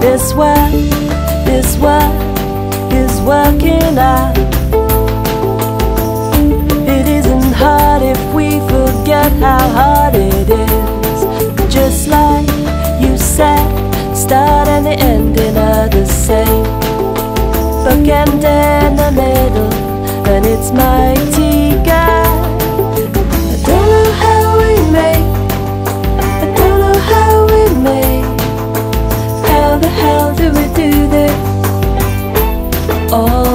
this work, this work is working out. It isn't hard if we forget how hard it is. Just like you said, start and the ending are the same. Bookend in the do we do this? Always.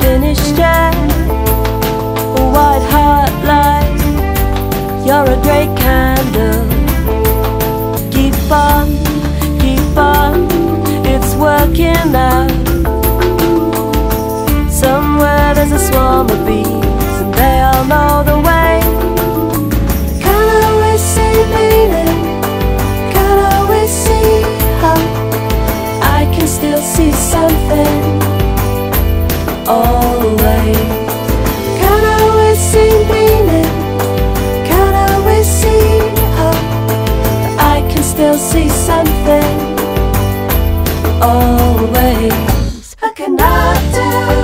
Finished yet. A white hot light, you're a great candle. Keep on, keep on, it's working out. Somewhere there's a swarm of bees, and they all know the way. Can't always see meaning, can't always see how. I can still see something still see something always. I cannot do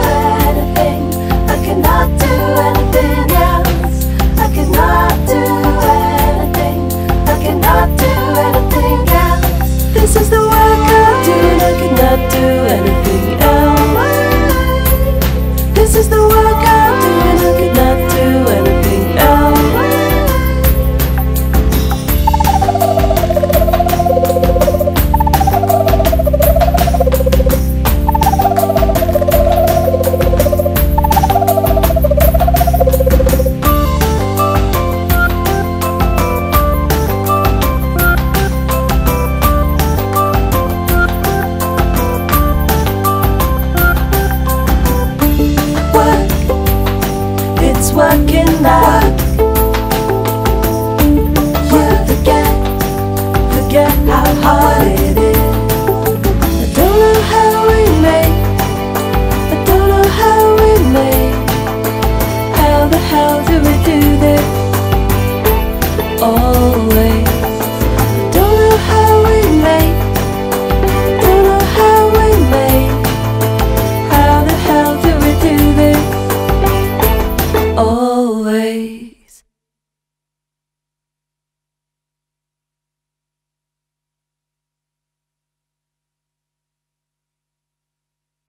forget